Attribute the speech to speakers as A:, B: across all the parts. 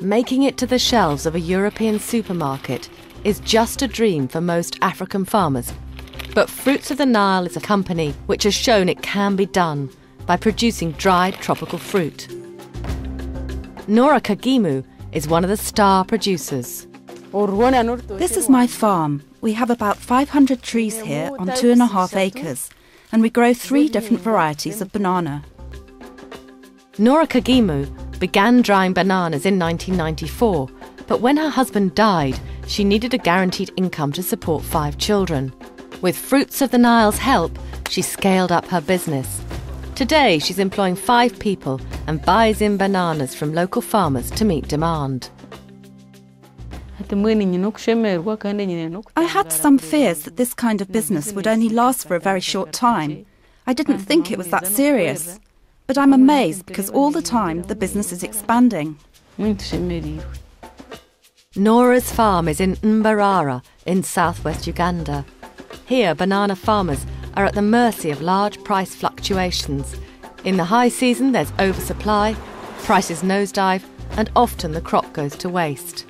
A: making it to the shelves of a European supermarket is just a dream for most African farmers. But Fruits of the Nile is a company which has shown it can be done by producing dried tropical fruit. Nora Kagimu is one of the star producers.
B: This is my farm. We have about 500 trees here on two and a half acres, and we grow three different varieties of banana.
A: Nora Kagimu began drying bananas in 1994, but when her husband died, she needed a guaranteed income to support five children. With Fruits of the Nile's help, she scaled up her business. Today, she's employing five people and buys in bananas from local farmers to meet demand.
B: I had some fears that this kind of business would only last for a very short time. I didn't think it was that serious. But I'm amazed because all the time the business is expanding.
A: Nora's farm is in Mbarara in southwest Uganda. Here, banana farmers are at the mercy of large price fluctuations. In the high season, there's oversupply, prices nosedive, and often the crop goes to waste.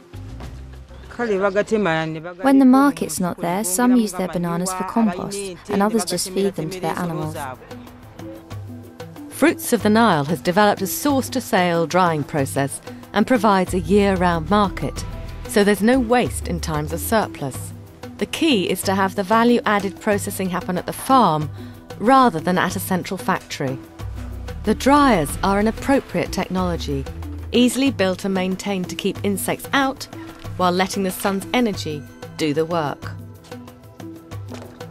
C: When the market's not there, some use their bananas for compost, and others just feed them to their animals.
A: Fruits of the Nile has developed a source to sale drying process and provides a year round market, so there's no waste in times of surplus. The key is to have the value added processing happen at the farm rather than at a central factory. The dryers are an appropriate technology, easily built and maintained to keep insects out while letting the sun's energy do the work.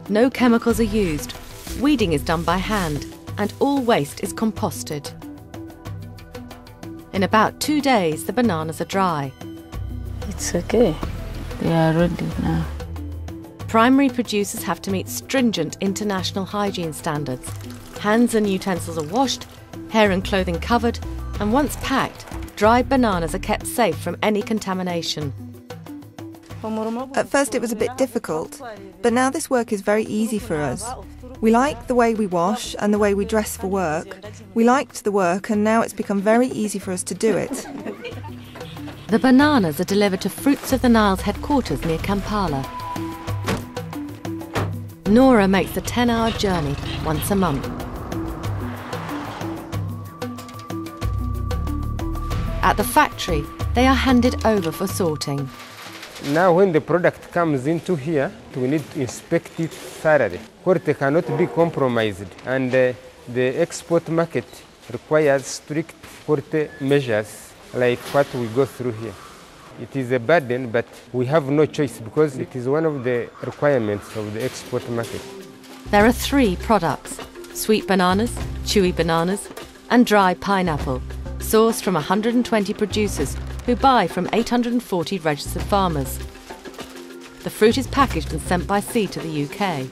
A: No chemicals are used, weeding is done by hand, and all waste is composted. In about two days, the bananas are dry.
D: It's okay. They are ready now.
A: Primary producers have to meet stringent international hygiene standards. Hands and utensils are washed, hair and clothing covered, and once packed, dried bananas are kept safe from any contamination.
E: At first, it was a bit difficult, but now this work is very easy for us. We like the way we wash and the way we dress for work. We liked the work, and now it's become very easy for us to do it.
A: The bananas are delivered to Fruits of the Nile's headquarters near Kampala. Nora makes the 10 hour journey once a month. At the factory, they are handed over for sorting.
F: Now when the product comes into here, we need to inspect it thoroughly. Quality cannot be compromised and uh, the export market requires strict quality measures like what we go through here. It is a burden, but we have no choice because it is one of the requirements of the export market.
A: There are three products sweet bananas, chewy bananas, and dry pineapple, sourced from 120 producers who buy from 840 registered farmers. The fruit is packaged and sent by sea to the UK.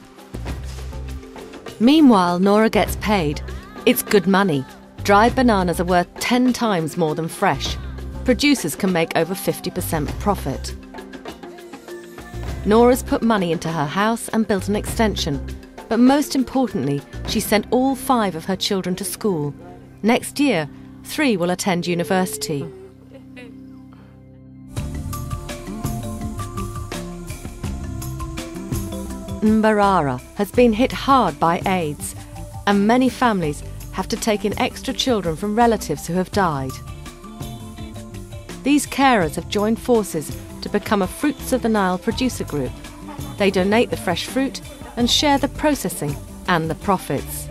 A: Meanwhile, Nora gets paid. It's good money. Dried bananas are worth 10 times more than fresh. Producers can make over 50% profit. Nora's put money into her house and built an extension. But most importantly, she sent all five of her children to school. Next year, three will attend university. Mbarara has been hit hard by AIDS, and many families have to take in extra children from relatives who have died. These carers have joined forces to become a Fruits of the Nile producer group. They donate the fresh fruit and share the processing and the profits.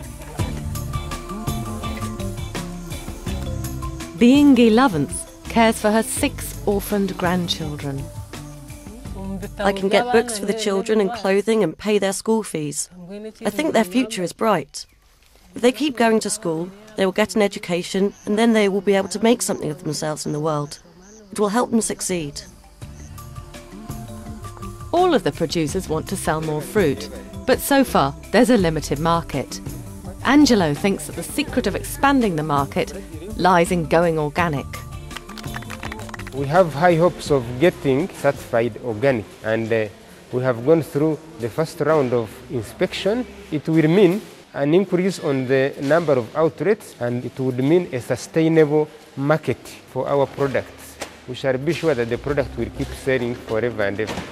A: Biingi Lovance cares for her six orphaned grandchildren.
G: I can get books for the children and clothing and pay their school fees. I think their future is bright. If they keep going to school, they will get an education and then they will be able to make something of themselves in the world. It will help them succeed.
A: All of the producers want to sell more fruit, but so far there's a limited market. Angelo thinks that the secret of expanding the market lies in going organic.
F: We have high hopes of getting certified organic and uh, we have gone through the first round of inspection. It will mean an increase on the number of outlets and it would mean a sustainable market for our products. we shall be sure that the product will keep selling forever and ever.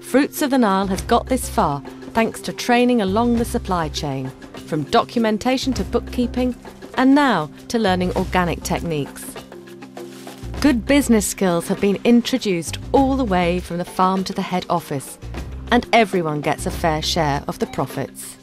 A: Fruits of the Nile has got this far thanks to training along the supply chain, from documentation to bookkeeping, and now to learning organic techniques. Good business skills have been introduced all the way from the farm to the head office, and everyone gets a fair share of the profits.